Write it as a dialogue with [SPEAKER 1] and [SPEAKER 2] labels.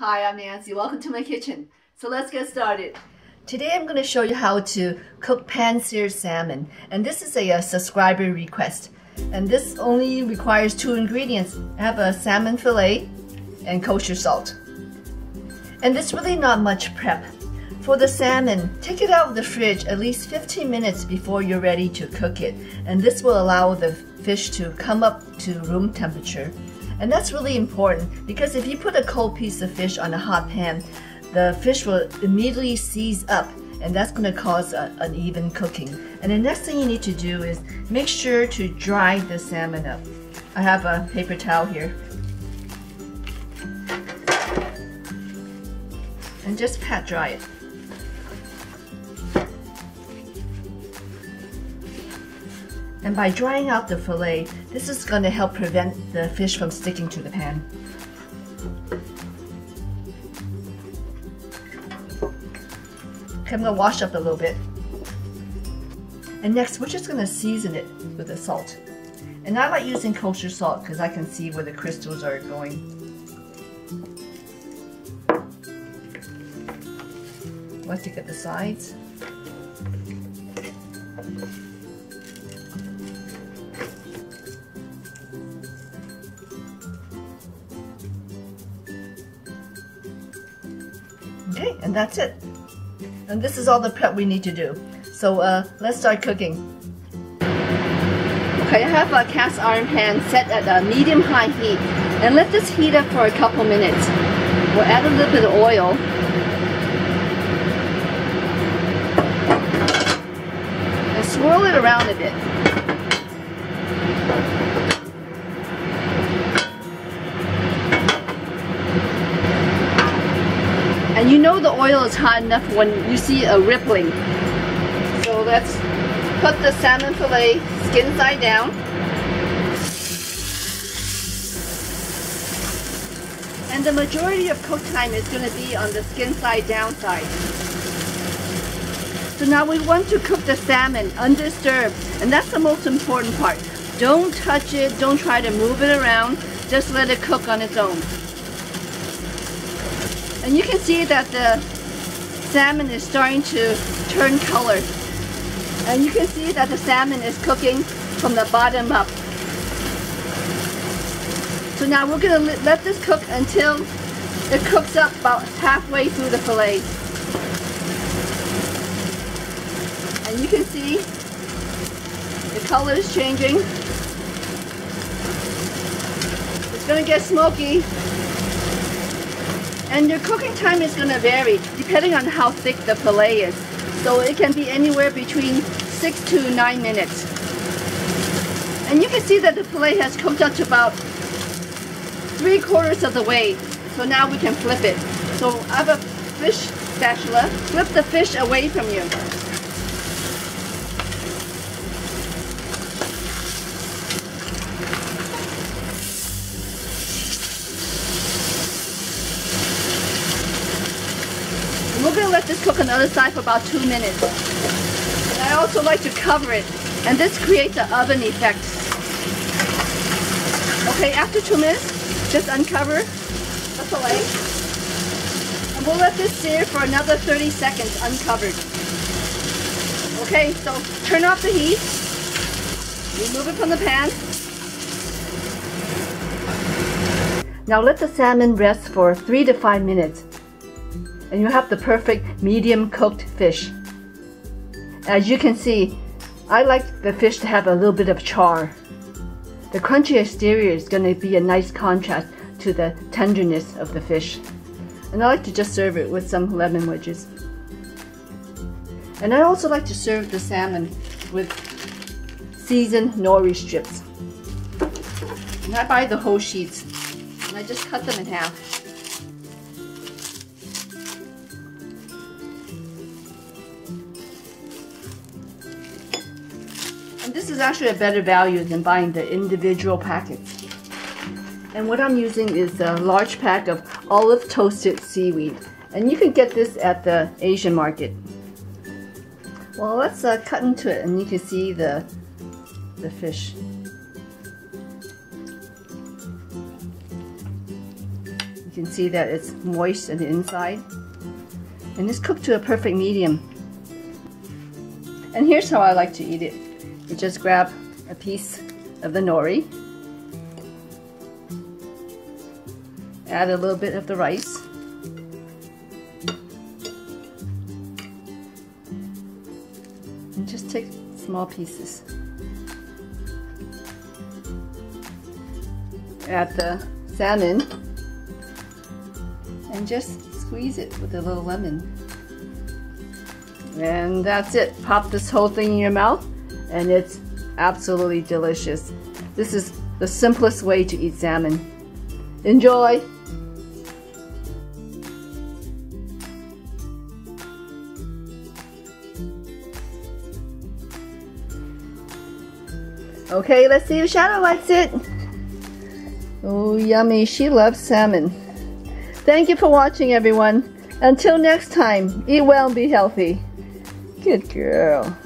[SPEAKER 1] Hi, I'm Nancy. Welcome to my kitchen. So let's get started. Today I'm going to show you how to cook pan-seared salmon. And this is a, a, subscriber request. And this only requires two ingredients. I have a salmon fillet and kosher salt. And there's really not much prep. For the salmon, take it out of the fridge at least 15 minutes before you're ready to cook it. And this will allow the fish to come up to room temperature. And that's really important because if you put a cold piece of fish on a hot pan, the fish will immediately seize up and that's going to cause a, uneven cooking. And the next thing you need to do is make sure to dry the salmon up. I have a paper towel here. And just pat dry it. And by drying out the fillet, this is going to help prevent the fish from sticking to the pan. Okay, I'm going to wash up a little bit. And next, we're just going to season it with the salt. And I like using kosher salt because I can see where the crystals are going. Let's look at the sides. That's it. And this is all the prep we need to do. So uh, let's start cooking. Okay, I have a cast iron pan set at a medium-high heat. And let this heat up for a couple minutes. We'll add a little bit of oil. And swirl it around a bit. Oil is hot enough when you see a rippling. So let's put the salmon fillet skin side down. And the majority of cook time is going to be on the skin side down side. So now we want to cook the salmon undisturbed and that's the most important part. Don't touch it, don't try to move it around, just let it cook on its own. And you can see that the salmon is starting to turn color. And you can see that the salmon is cooking from the bottom up. So now we're going to let this cook until it cooks up about halfway through the fillet. And you can see the color is changing. It's going to get smoky and your cooking time is going to vary depending on how thick the fillet is. So it can be anywhere between 6 to 9 minutes. And you can see that the fillet has cooked up to about 3 quarters of the way. So now we can flip it. So I have a fish spatula. Flip the fish away from you. We're going to let this cook on the other side for about two minutes. And I also like to cover it, and this creates an oven effect. Okay, after two minutes, just uncover the fillet. And we'll let this sear for another 30 seconds uncovered. Okay, so turn off the heat. Remove it from the pan. Now let the salmon rest for three to five minutes and you have the perfect medium cooked fish. As you can see, I like the fish to have a little bit of char. The crunchy exterior is going to be a nice contrast to the tenderness of the fish. And I like to just serve it with some lemon wedges. And I also like to serve the salmon with seasoned nori strips. And I buy the whole sheets and I just cut them in half. This is actually a better value than buying the individual packets. And what I'm using is a large pack of olive toasted seaweed. And you can get this at the Asian market. Well, let's uh, cut into it and you can see the, the fish. You can see that it's moist on the inside. And it's cooked to a perfect medium. And here's how I like to eat it. You just grab a piece of the nori, add a little bit of the rice, and just take small pieces. Add the salmon and just squeeze it with a little lemon. And that's it. Pop this whole thing in your mouth and it's absolutely delicious. This is the simplest way to eat salmon. Enjoy! Okay, let's see if Shadow likes it. Oh, yummy. She loves salmon. Thank you for watching, everyone. Until next time, eat well and be healthy. Good girl.